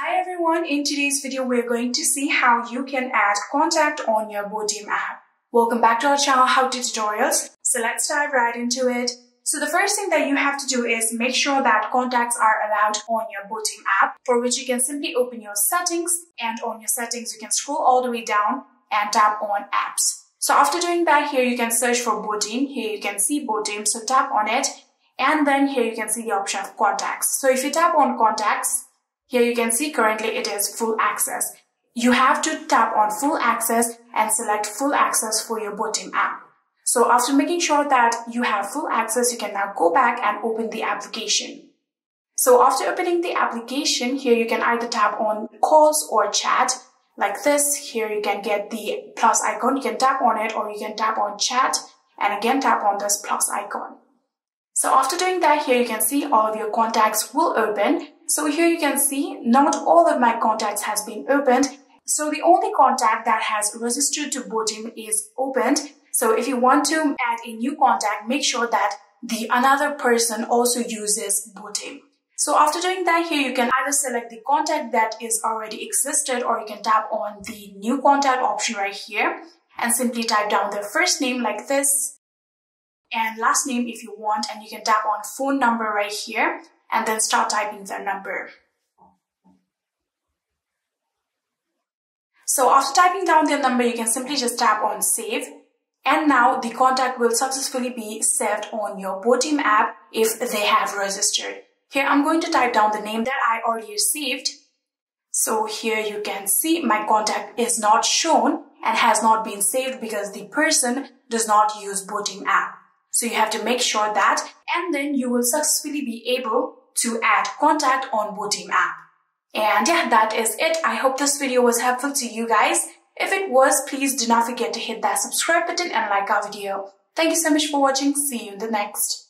Hi everyone, in today's video we're going to see how you can add contact on your Botim app. Welcome back to our channel How To Tutorials. So let's dive right into it. So the first thing that you have to do is make sure that contacts are allowed on your Botim app for which you can simply open your settings and on your settings you can scroll all the way down and tap on apps. So after doing that here you can search for Botim. Here you can see Botim so tap on it and then here you can see the option of contacts. So if you tap on contacts here you can see currently it is full access. You have to tap on full access and select full access for your Botim app. So after making sure that you have full access, you can now go back and open the application. So after opening the application, here you can either tap on calls or chat like this. Here you can get the plus icon. You can tap on it or you can tap on chat and again tap on this plus icon. So after doing that, here you can see all of your contacts will open so here you can see not all of my contacts has been opened. So the only contact that has registered to Botim is opened. So if you want to add a new contact, make sure that the another person also uses Botim. So after doing that here, you can either select the contact that is already existed or you can tap on the new contact option right here and simply type down their first name like this and last name if you want and you can tap on phone number right here and then start typing their number. So after typing down their number, you can simply just tap on save. And now the contact will successfully be saved on your Botim app if they have registered. Here I'm going to type down the name that I already received. So here you can see my contact is not shown and has not been saved because the person does not use Botim app. So you have to make sure that and then you will successfully be able to add contact on Botim app. And yeah, that is it. I hope this video was helpful to you guys. If it was, please do not forget to hit that subscribe button and like our video. Thank you so much for watching. See you in the next.